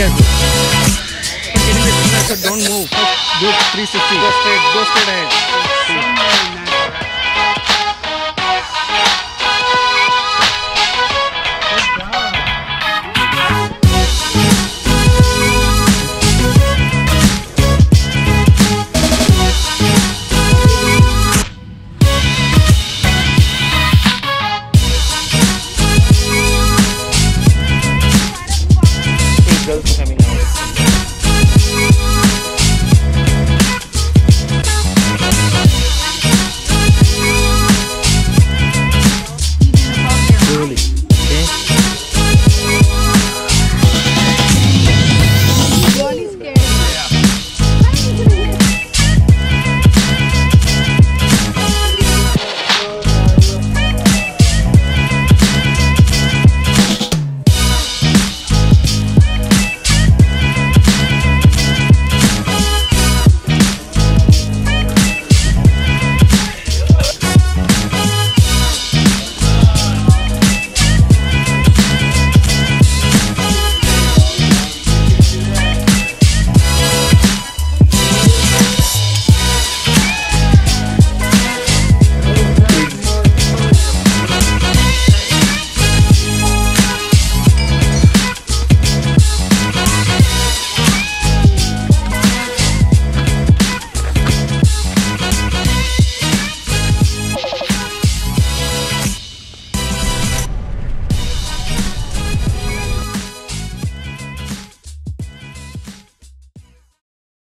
क्या? Don't move दो 360 दो स्टेट